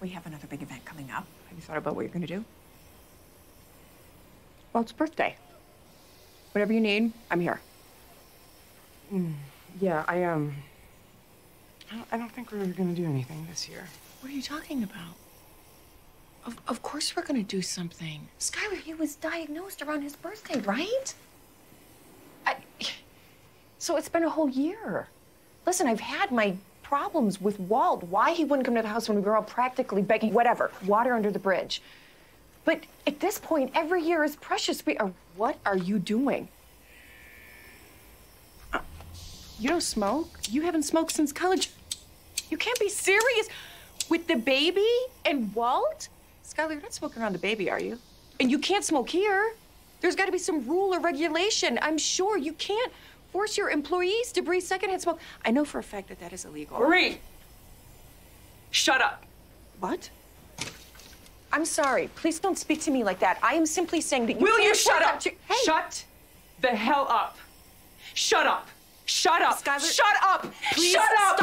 We have another big event coming up. Have you thought about what you're gonna do? Well, it's birthday. Whatever you need, I'm here. Yeah, I um. I don't, I don't think we're gonna do anything this year. What are you talking about? Of, of course we're gonna do something. Skyler, he was diagnosed around his birthday, right? I, so it's been a whole year. Listen, I've had my problems with Walt. Why he wouldn't come to the house when we were all practically begging, whatever, water under the bridge. But at this point, every year is precious. We are, what are you doing? You don't smoke? You haven't smoked since college. You can't be serious with the baby and Walt? Skyler, you're not smoking around the baby, are you? And you can't smoke here. There's got to be some rule or regulation. I'm sure you can't force your employees to breathe secondhand smoke. I know for a fact that that is illegal. Marie! Shut up! What? I'm sorry. Please don't speak to me like that. I am simply saying that you Will you shut up? your- Hey, Shut the hell up! Shut up! Shut up! Skyler- Shut up! Please shut up!